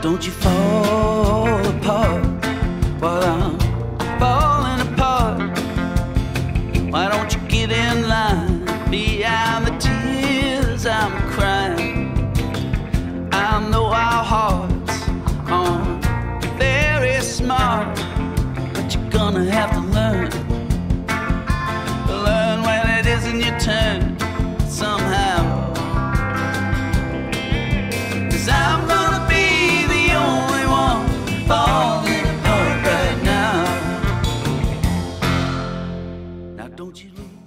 Don't you fall apart while I'm falling apart? Why don't you get in line behind the tears I'm crying? I know our hearts are very smart, but you're gonna have to learn. Learn when it isn't your turn somehow. Cause I'm 东京路。